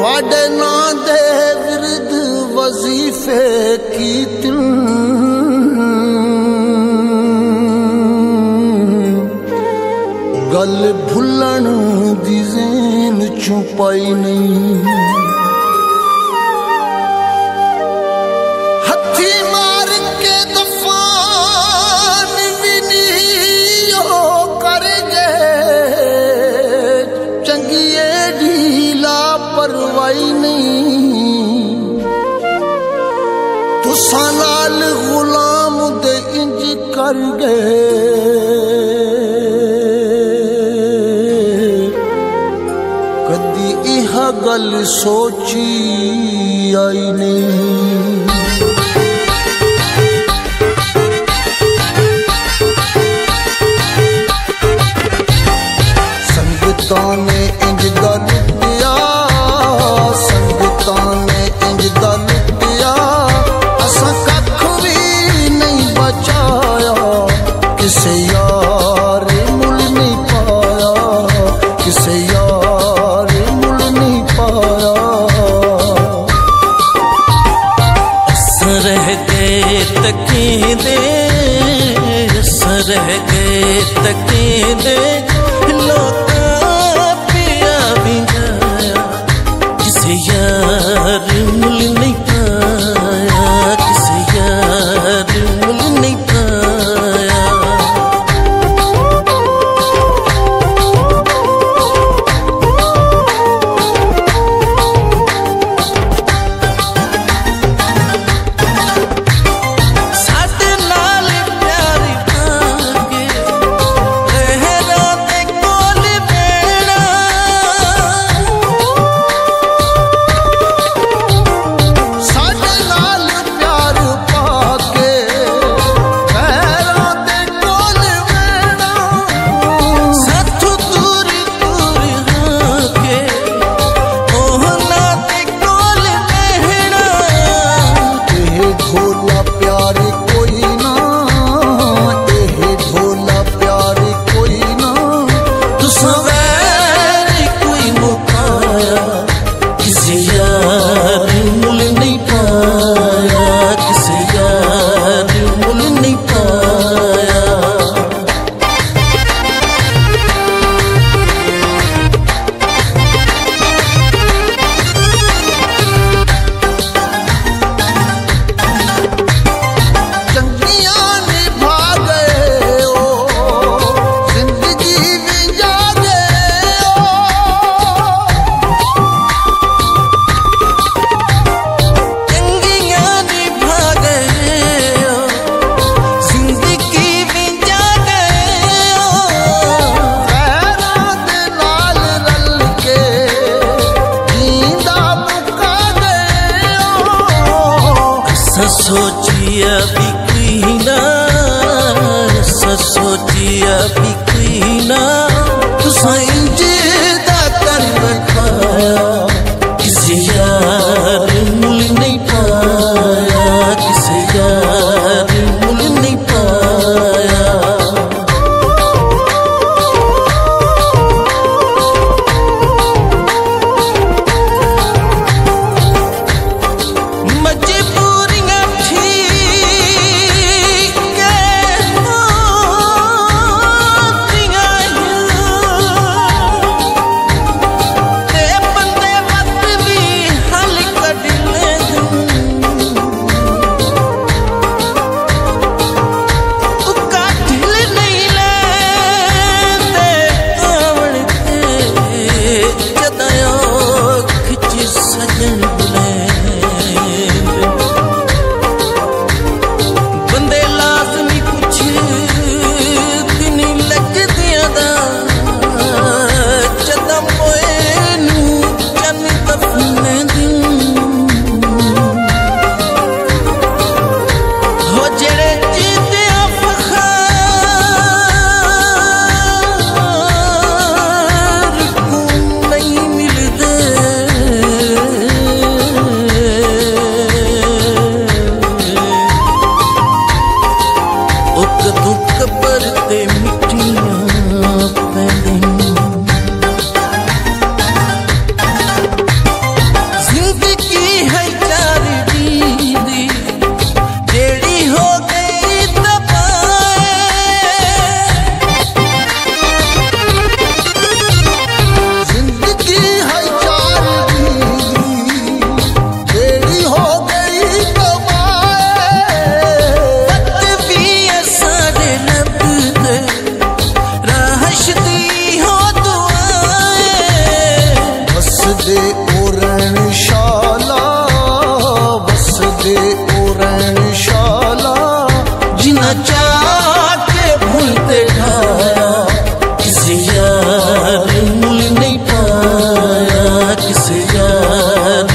ਤੁਹਾਡੇ ਨਾਂ ਦੇ ਵਿਰਧ ਵਜ਼ੀਫੇ ਕੀਤਨ। ਗੱਲ ਭੁੱਲਣ ਦੀ ਜ਼ੇਨ ਛੁਪਾਈ ਨਹੀਂ। کر گئے کدی یہ گل سوچی آئی نہیں۔ تکی دے سر گئے تکی دے۔ سوچیا بکنا سوچیا بکنا دے اورن شالا جنا چاہ کے بھولتے ڈھایا کسی یار مل نہیں پایا کسی یار